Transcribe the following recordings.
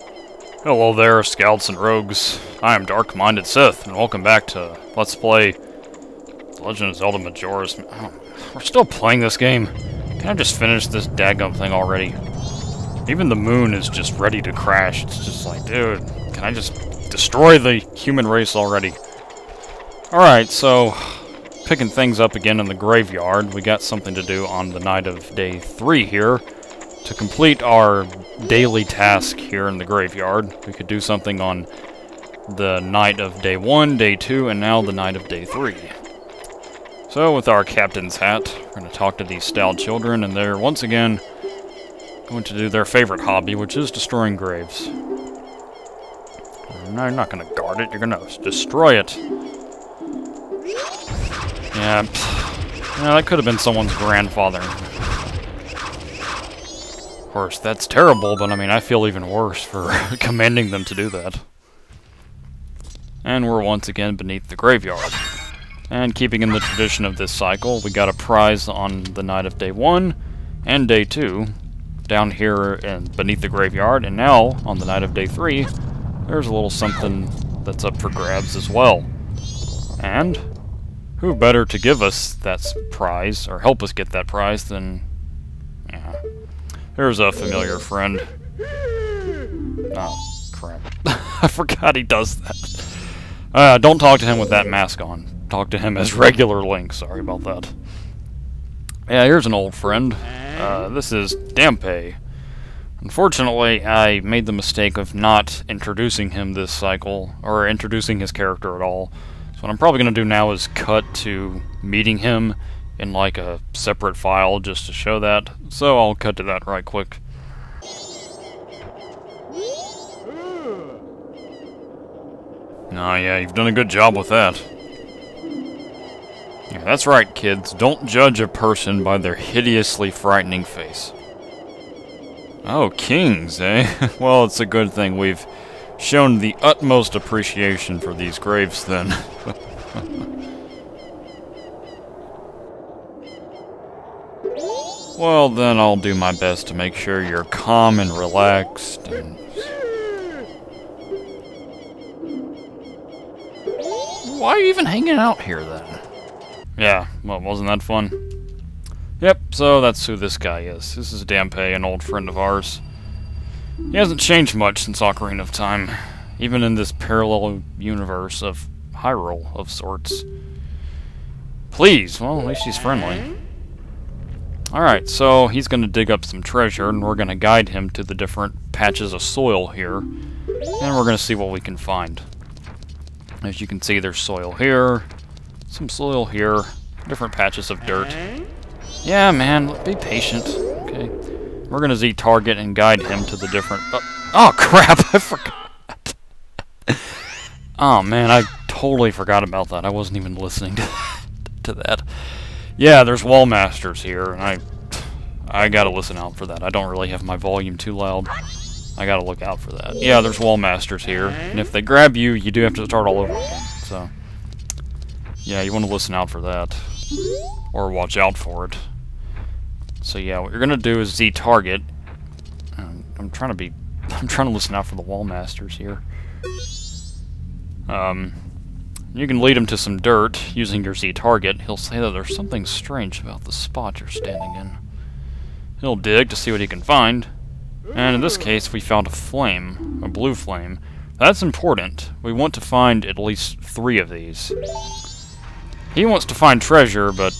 Oh, Hello there, scouts and rogues. I am Dark-Minded Sith, and welcome back to Let's Play Legend of Zelda Majora's... Oh, we're still playing this game. Can I just finish this daggum thing already? Even the moon is just ready to crash. It's just like, dude, can I just destroy the human race already? Alright, so picking things up again in the graveyard. We got something to do on the night of day three here. To complete our daily task here in the graveyard, we could do something on the night of day one, day two, and now the night of day three. So, with our captain's hat, we're going to talk to these stout children, and they're once again going to do their favorite hobby, which is destroying graves. No, you're not going to guard it, you're going to destroy it. Yeah, yeah, that could have been someone's grandfather. Of course, that's terrible, but I mean, I feel even worse for commanding them to do that. And we're once again beneath the graveyard. And keeping in the tradition of this cycle, we got a prize on the night of day one and day two down here and beneath the graveyard, and now on the night of day three, there's a little something that's up for grabs as well. And who better to give us that prize, or help us get that prize, than... There's a familiar friend. Oh, crap. I forgot he does that. Uh, don't talk to him with that mask on. Talk to him as regular Link. Sorry about that. Yeah, here's an old friend. Uh, this is Dampé. Unfortunately, I made the mistake of not introducing him this cycle, or introducing his character at all. So what I'm probably going to do now is cut to meeting him in like a separate file just to show that. So I'll cut to that right quick. Oh yeah, you've done a good job with that. Yeah, that's right, kids. Don't judge a person by their hideously frightening face. Oh, kings, eh? well, it's a good thing we've shown the utmost appreciation for these graves, then. well, then I'll do my best to make sure you're calm and relaxed and... Why are you even hanging out here, then? Yeah, well, wasn't that fun? Yep, so that's who this guy is. This is Dampé, an old friend of ours. He hasn't changed much since Ocarina of Time, even in this parallel universe of Hyrule of sorts. Please, well, at least he's friendly. Alright, so he's going to dig up some treasure, and we're going to guide him to the different patches of soil here, and we're going to see what we can find. As you can see, there's soil here, some soil here, different patches of dirt. Yeah, man, be patient. Okay. We're gonna Z-target and guide him to the different... Uh, oh, crap! I forgot! oh, man, I totally forgot about that. I wasn't even listening to, to that. Yeah, there's wall masters here, and I... I gotta listen out for that. I don't really have my volume too loud. I gotta look out for that. Yeah, there's wall masters here, and if they grab you, you do have to start all over again, so... Yeah, you want to listen out for that. Or watch out for it. So yeah, what you're gonna do is Z-target. Um, I'm trying to be... I'm trying to listen out for the wall masters here. Um, you can lead him to some dirt using your Z-target. He'll say that there's something strange about the spot you're standing in. He'll dig to see what he can find. And in this case, we found a flame, a blue flame. That's important. We want to find at least three of these. He wants to find treasure, but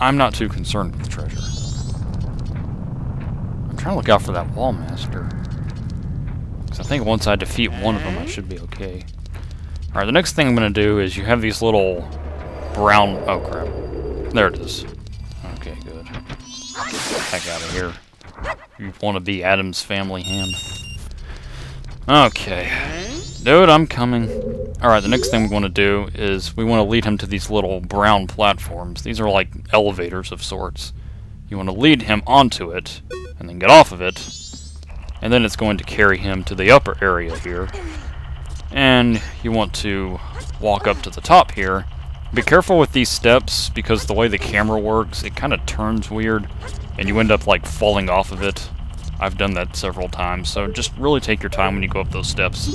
I'm not too concerned with treasure. I'm trying to look out for that wall master. Because I think once I defeat one of them, I should be okay. Alright, the next thing I'm going to do is you have these little brown... Oh, crap. There it is. Okay, good. Heck out of here. You want to be Addams Family hand. Okay. Dude, I'm coming. Alright, the next thing we want to do is we want to lead him to these little brown platforms. These are like elevators of sorts. You want to lead him onto it, and then get off of it, and then it's going to carry him to the upper area here. And you want to walk up to the top here. Be careful with these steps, because the way the camera works, it kind of turns weird, and you end up like falling off of it. I've done that several times, so just really take your time when you go up those steps.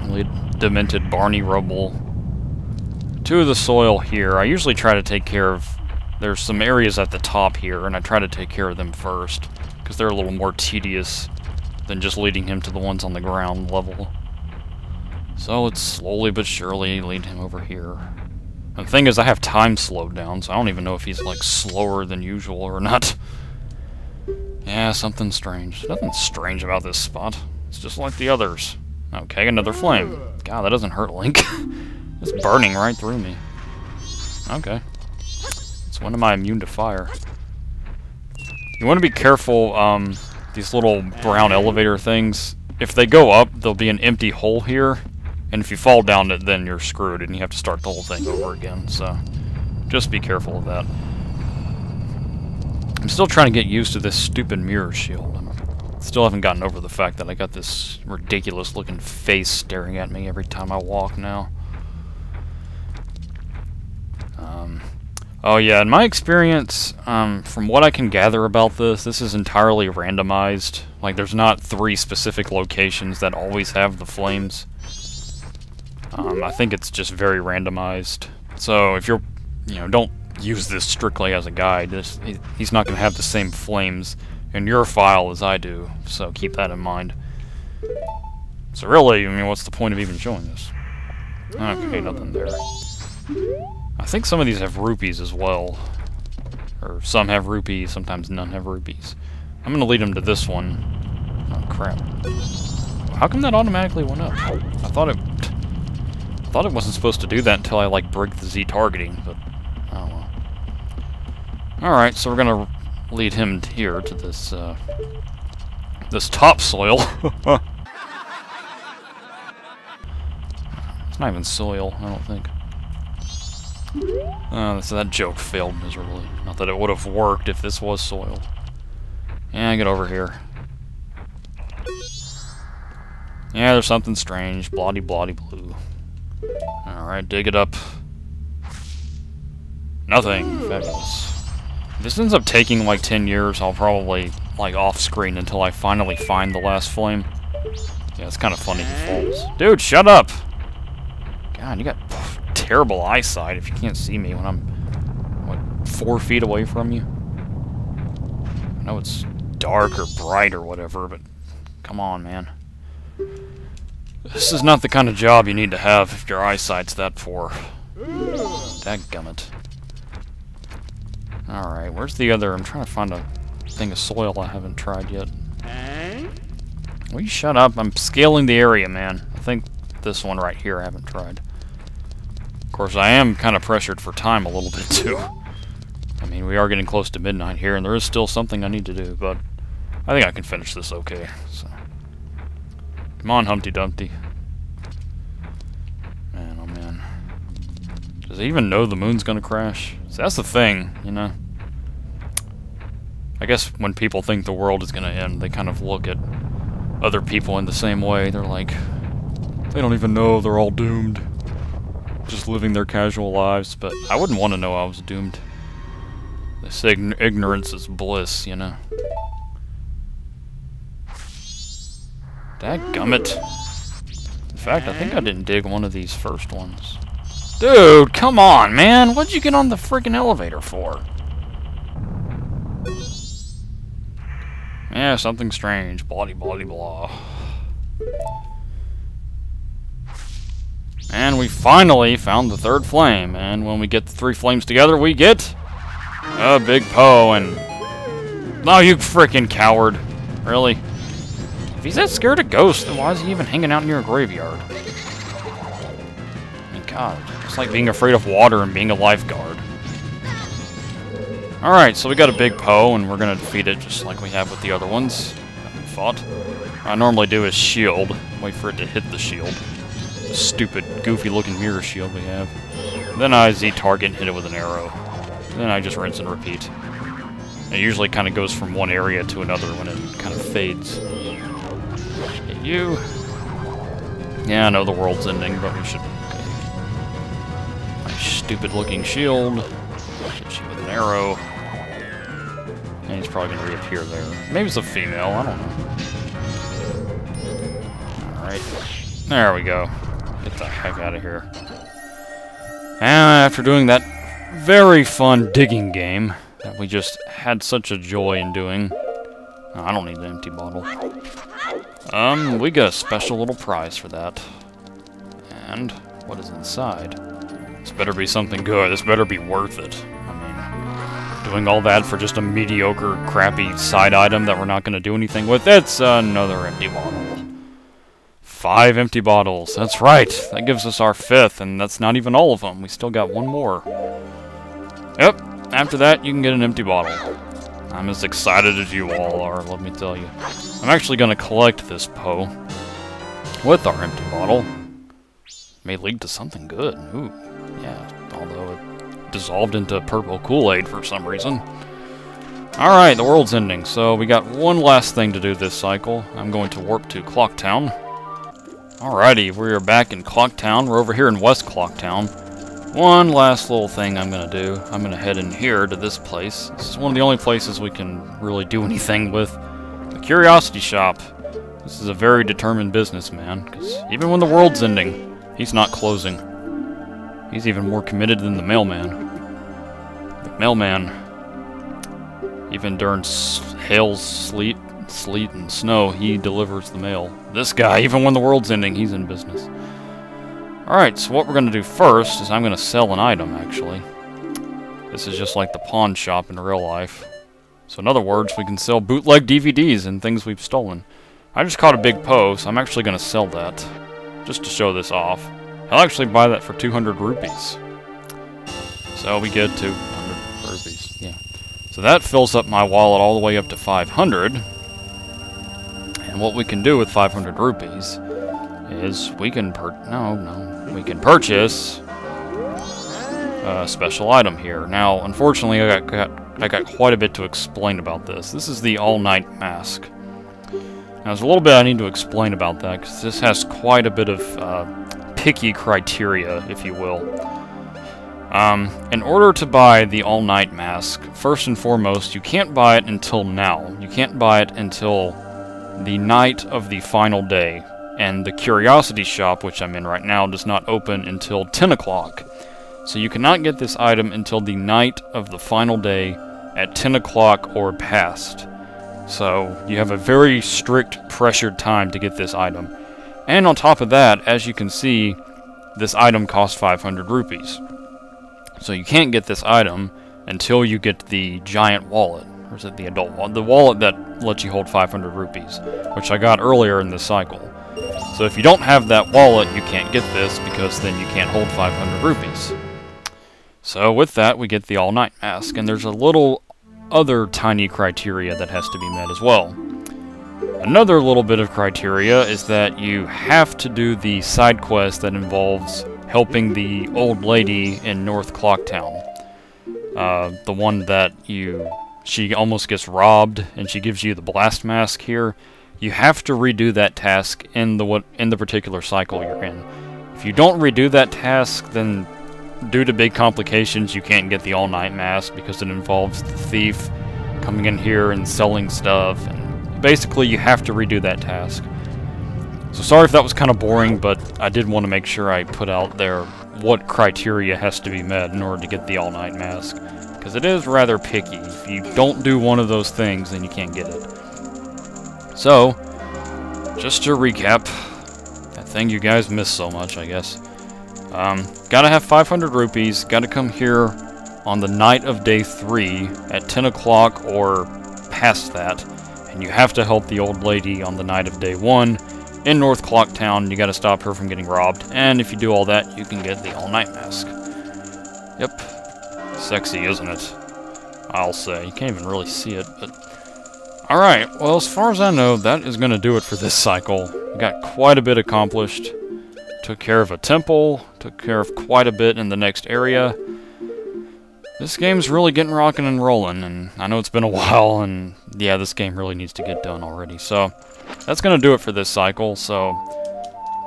Really demented Barney rubble. To the soil here. I usually try to take care of... There's some areas at the top here, and I try to take care of them first, because they're a little more tedious than just leading him to the ones on the ground level. So let's slowly but surely lead him over here. And the thing is, I have time slowed down, so I don't even know if he's, like, slower than usual or not. Yeah, something strange. Nothing strange about this spot. It's just like the others. Okay, another flame. God, that doesn't hurt Link. it's burning right through me. Okay. It's when am I immune to fire? You want to be careful, um, these little brown elevator things. If they go up, there'll be an empty hole here. And if you fall down it, then you're screwed and you have to start the whole thing over again. So, just be careful of that. I'm still trying to get used to this stupid mirror shield. I still haven't gotten over the fact that I got this ridiculous looking face staring at me every time I walk now. Um, oh yeah, in my experience, um, from what I can gather about this, this is entirely randomized. Like there's not three specific locations that always have the flames. Um, I think it's just very randomized. So if you're, you know, don't use this strictly as a guide. This, he's not going to have the same flames in your file as I do, so keep that in mind. So really, I mean, what's the point of even showing this? Okay, nothing there. I think some of these have rupees as well. Or some have rupees, sometimes none have rupees. I'm going to lead him to this one. Oh, crap. How come that automatically went up? I thought it... I thought it wasn't supposed to do that until I, like, break the Z targeting, but Alright, so we're gonna lead him here to this, uh, this topsoil. it's not even soil, I don't think. Uh, so that joke failed miserably. Not that it would have worked if this was soil. Yeah, get over here. Yeah, there's something strange. Bloody, bloody blue. Alright, dig it up. Nothing. Fabulous. If this ends up taking like 10 years, I'll probably, like, off-screen until I finally find the last flame. Yeah, it's kind of funny he falls. Dude, shut up! God, you got terrible eyesight if you can't see me when I'm, what, four feet away from you? I know it's dark or bright or whatever, but come on, man. This is not the kind of job you need to have if your eyesight's that poor. Dadgummit. Alright, where's the other? I'm trying to find a thing of soil I haven't tried yet. Will you shut up? I'm scaling the area, man. I think this one right here I haven't tried. Course, I am kind of pressured for time a little bit, too. I mean, we are getting close to midnight here, and there is still something I need to do, but I think I can finish this okay, so... Come on, Humpty Dumpty. Man, oh man. Does he even know the moon's gonna crash? So that's the thing, you know? I guess when people think the world is gonna end, they kind of look at other people in the same way. They're like, they don't even know they're all doomed. Just living their casual lives, but I wouldn't want to know I was doomed. This ign ignorance is bliss, you know? Dadgummit. In fact, I think I didn't dig one of these first ones. Dude, come on, man. What'd you get on the freaking elevator for? Yeah, something strange. Bloody, bloody, blah. And we finally found the third flame. And when we get the three flames together, we get a big Poe. And oh, you freaking coward! Really? If he's that scared of ghosts, then why is he even hanging out near a graveyard? I mean, God. It's like being afraid of water and being a lifeguard. Alright, so we got a big Poe, and we're gonna defeat it just like we have with the other ones fought. What I normally do is shield, wait for it to hit the shield. Stupid, goofy-looking mirror shield we have. Then I Z-target and hit it with an arrow. Then I just rinse and repeat. It usually kind of goes from one area to another when it kind of fades. Hit you. Yeah, I know the world's ending, but we should stupid looking shield. Hit you with an arrow. And he's probably going to reappear there. Maybe it's a female, I don't know. Alright. There we go. Get the heck out of here. And after doing that very fun digging game that we just had such a joy in doing. Oh, I don't need an empty bottle. Um, we got a special little prize for that. And what is inside? This better be something good. This better be worth it. I mean, doing all that for just a mediocre, crappy side item that we're not going to do anything with. It's another empty bottle. Five empty bottles. That's right. That gives us our fifth, and that's not even all of them. We still got one more. Yep. After that, you can get an empty bottle. I'm as excited as you all are, let me tell you. I'm actually going to collect this Poe with our empty bottle. May lead to something good. Ooh, yeah, although it dissolved into purple Kool-Aid for some reason. Alright, the world's ending, so we got one last thing to do this cycle. I'm going to warp to Clocktown. Alrighty, we are back in Clocktown. We're over here in West Clocktown. One last little thing I'm going to do. I'm going to head in here to this place. This is one of the only places we can really do anything with. The Curiosity Shop. This is a very determined businessman, because even when the world's ending, he's not closing. He's even more committed than the mailman. The mailman, even during hail, sleet, sleet, and snow, he delivers the mail. This guy, even when the world's ending, he's in business. Alright, so what we're going to do first is I'm going to sell an item, actually. This is just like the pawn shop in real life. So in other words, we can sell bootleg DVDs and things we've stolen. I just caught a big Poe, so I'm actually going to sell that. Just to show this off. I'll actually buy that for 200 rupees. So we get 200 rupees, yeah. So that fills up my wallet all the way up to 500. And what we can do with 500 rupees is we can per- no, no, we can purchase a special item here. Now, unfortunately, I got, got, I got quite a bit to explain about this. This is the all-night mask. Now, there's a little bit I need to explain about that, because this has quite a bit of uh, picky criteria, if you will. Um, in order to buy the all-night mask, first and foremost, you can't buy it until now. You can't buy it until the night of the final day, and the Curiosity Shop, which I'm in right now, does not open until 10 o'clock. So you cannot get this item until the night of the final day at 10 o'clock or past. So you have a very strict pressured time to get this item. And on top of that, as you can see, this item costs 500 rupees. So you can't get this item until you get the giant wallet. Or is it the adult wallet? The wallet that lets you hold 500 rupees, which I got earlier in this cycle. So if you don't have that wallet, you can't get this because then you can't hold 500 rupees. So with that, we get the all-night mask, and there's a little other tiny criteria that has to be met as well. Another little bit of criteria is that you have to do the side quest that involves helping the old lady in North Clocktown. Uh, the one that you... She almost gets robbed, and she gives you the blast mask here you have to redo that task in the what in the particular cycle you're in. If you don't redo that task, then due to big complications, you can't get the all-night mask because it involves the thief coming in here and selling stuff, and basically you have to redo that task. So sorry if that was kind of boring, but I did want to make sure I put out there what criteria has to be met in order to get the all-night mask. Because it is rather picky. If you don't do one of those things, then you can't get it. So, just to recap, that thing you guys missed so much, I guess. Um, gotta have 500 rupees, gotta come here on the night of day 3 at 10 o'clock or past that, and you have to help the old lady on the night of day 1 in North Clock Town. You gotta stop her from getting robbed, and if you do all that, you can get the all-night mask. Yep. Sexy, isn't it? I'll say. You can't even really see it, but Alright, well as far as I know, that is going to do it for this cycle. Got quite a bit accomplished. Took care of a temple, took care of quite a bit in the next area. This game's really getting rocking and rolling, and I know it's been a while, and yeah, this game really needs to get done already. So, that's going to do it for this cycle, so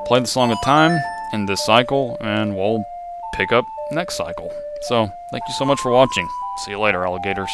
play the Song of Time in this cycle, and we'll pick up next cycle. So, thank you so much for watching. See you later, alligators.